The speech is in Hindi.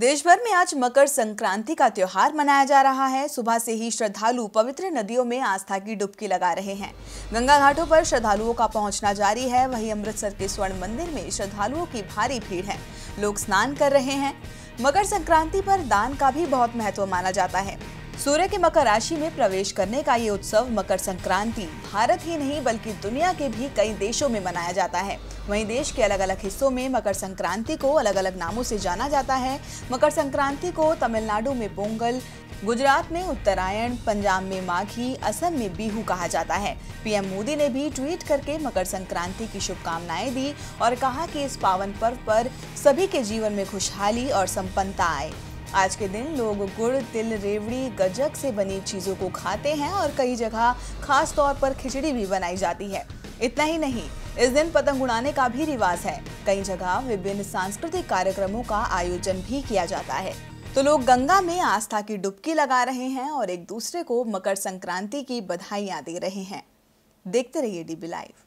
देश भर में आज मकर संक्रांति का त्यौहार मनाया जा रहा है। सुबह से ही श्रद्धालु पवित्र नदियों में आस्था की डुबकी लगा रहे हैं। गंगा घाटों पर श्रद्धालुओं का पहुँचना जारी है। वहीं अमृतसर के स्वर्ण मंदिर में श्रद्धालुओं की भारी भीड़ है। लोग स्नान कर रहे हैं। मकर संक्रांति पर दान का भी बहुत महत्व माना जाता है। सूर्य के मकर राशि में प्रवेश करने का ये उत्सव मकर संक्रांति, भारत ही नहीं बल्कि दुनिया के भी कई देशों में मनाया जाता है। वहीं देश के अलग अलग हिस्सों में मकर संक्रांति को अलग अलग नामों से जाना जाता है। मकर संक्रांति को तमिलनाडु में पोंगल, गुजरात में उत्तरायण, पंजाब में माघी, असम में बिहू कहा जाता है। पीएम मोदी ने भी ट्वीट करके मकर संक्रांति की शुभकामनाएँ दी और कहा कि इस पावन पर्व पर सभी के जीवन में खुशहाली और संपन्नता आए। आज के दिन लोग गुड़, तिल, रेवड़ी, गजक से बनी चीज़ों को खाते हैं और कई जगह खास तौर पर खिचड़ी भी बनाई जाती है। इतना ही नहीं, इस दिन पतंग उड़ाने का भी रिवाज है। कई जगह विभिन्न सांस्कृतिक कार्यक्रमों का आयोजन भी किया जाता है। तो लोग गंगा में आस्था की डुबकी लगा रहे हैं और एक दूसरे को मकर संक्रांति की बधाइयाँ दे रहे हैं। देखते रहिए डीबी लाइव।